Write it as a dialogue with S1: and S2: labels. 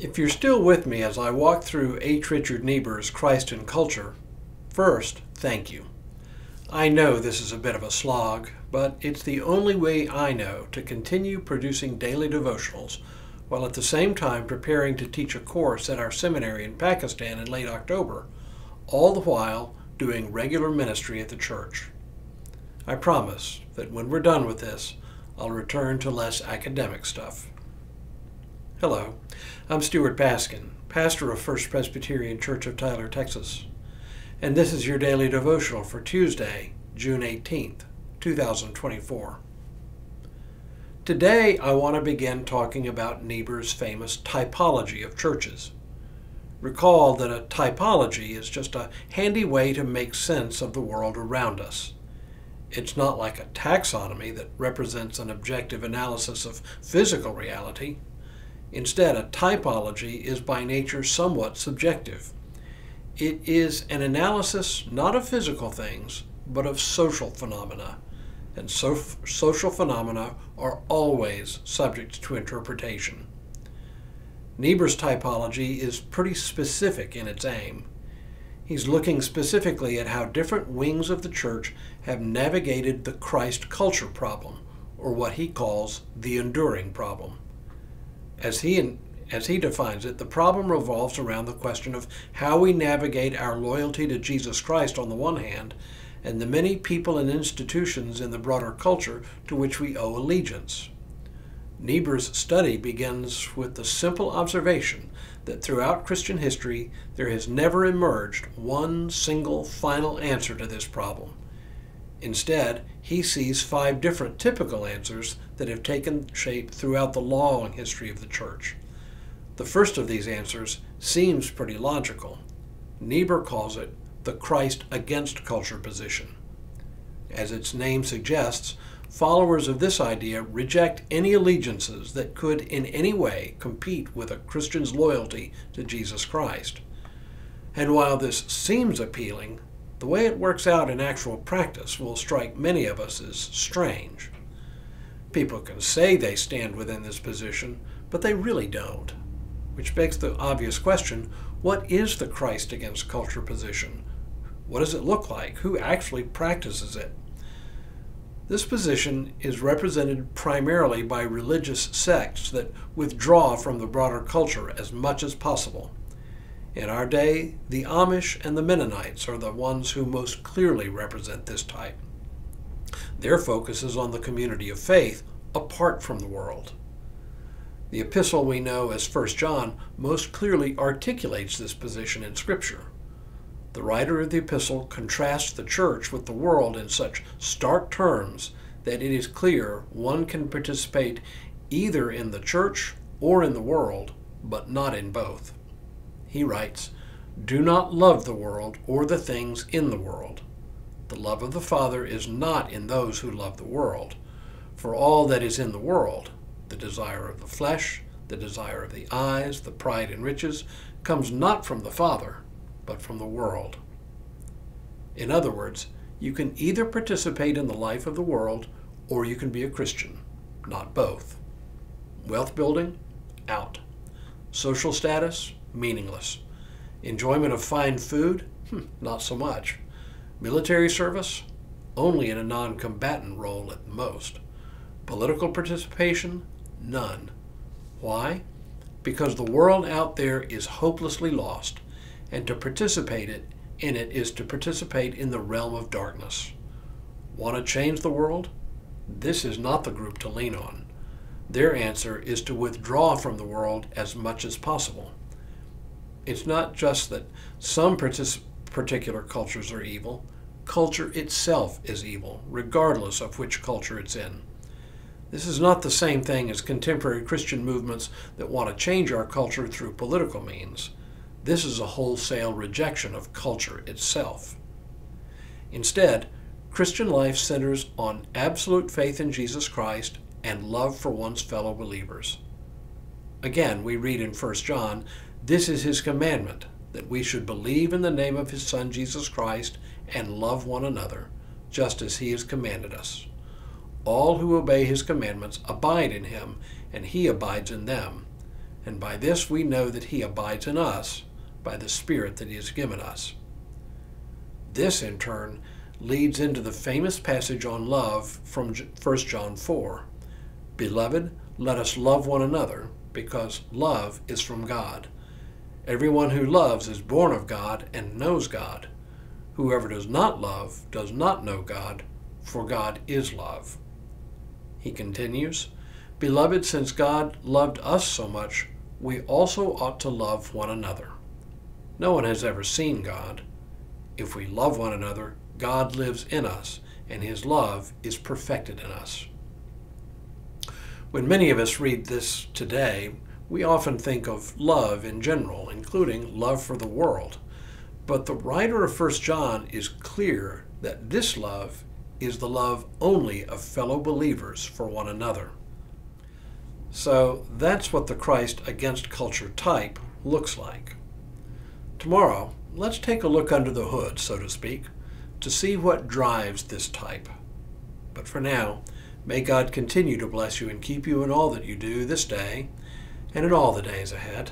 S1: If you're still with me as I walk through H. Richard Niebuhr's Christ and Culture, first, thank you. I know this is a bit of a slog, but it's the only way I know to continue producing daily devotionals while at the same time preparing to teach a course at our seminary in Pakistan in late October, all the while doing regular ministry at the church. I promise that when we're done with this, I'll return to less academic stuff. Hello, I'm Stuart Baskin, pastor of First Presbyterian Church of Tyler, Texas, and this is your daily devotional for Tuesday, June 18th, 2024. Today, I want to begin talking about Niebuhr's famous typology of churches. Recall that a typology is just a handy way to make sense of the world around us. It's not like a taxonomy that represents an objective analysis of physical reality. Instead, a typology is by nature somewhat subjective. It is an analysis not of physical things, but of social phenomena and so, social phenomena are always subject to interpretation. Niebuhr's typology is pretty specific in its aim. He's looking specifically at how different wings of the church have navigated the Christ culture problem, or what he calls the enduring problem. As he, as he defines it, the problem revolves around the question of how we navigate our loyalty to Jesus Christ on the one hand and the many people and institutions in the broader culture to which we owe allegiance. Niebuhr's study begins with the simple observation that throughout Christian history there has never emerged one single final answer to this problem. Instead, he sees five different typical answers that have taken shape throughout the long history of the Church. The first of these answers seems pretty logical. Niebuhr calls it the Christ against culture position. As its name suggests, followers of this idea reject any allegiances that could in any way compete with a Christian's loyalty to Jesus Christ. And while this seems appealing, the way it works out in actual practice will strike many of us as strange. People can say they stand within this position, but they really don't. Which begs the obvious question what is the Christ against culture position? What does it look like? Who actually practices it? This position is represented primarily by religious sects that withdraw from the broader culture as much as possible. In our day, the Amish and the Mennonites are the ones who most clearly represent this type. Their focus is on the community of faith apart from the world. The epistle we know as 1 John most clearly articulates this position in Scripture. The writer of the epistle contrasts the church with the world in such stark terms that it is clear one can participate either in the church or in the world, but not in both. He writes, Do not love the world or the things in the world. The love of the Father is not in those who love the world. For all that is in the world, the desire of the flesh, the desire of the eyes, the pride and riches, comes not from the Father but from the world. In other words, you can either participate in the life of the world or you can be a Christian, not both. Wealth building? Out. Social status? Meaningless. Enjoyment of fine food? Hm, not so much. Military service? Only in a non combatant role at most. Political participation? None. Why? Because the world out there is hopelessly lost and to participate in it is to participate in the realm of darkness. Want to change the world? This is not the group to lean on. Their answer is to withdraw from the world as much as possible. It's not just that some particular cultures are evil, culture itself is evil, regardless of which culture it's in. This is not the same thing as contemporary Christian movements that want to change our culture through political means. This is a wholesale rejection of culture itself. Instead, Christian life centers on absolute faith in Jesus Christ and love for one's fellow believers. Again, we read in 1 John, This is his commandment, that we should believe in the name of his Son Jesus Christ and love one another, just as he has commanded us. All who obey his commandments abide in him, and he abides in them and by this we know that he abides in us by the Spirit that he has given us. This, in turn, leads into the famous passage on love from 1 John 4. Beloved, let us love one another, because love is from God. Everyone who loves is born of God and knows God. Whoever does not love does not know God, for God is love. He continues, Beloved, since God loved us so much, we also ought to love one another. No one has ever seen God. If we love one another, God lives in us, and his love is perfected in us. When many of us read this today, we often think of love in general, including love for the world. But the writer of 1 John is clear that this love is the love only of fellow believers for one another. So that's what the Christ against culture type looks like. Tomorrow, let's take a look under the hood, so to speak, to see what drives this type. But for now, may God continue to bless you and keep you in all that you do this day and in all the days ahead.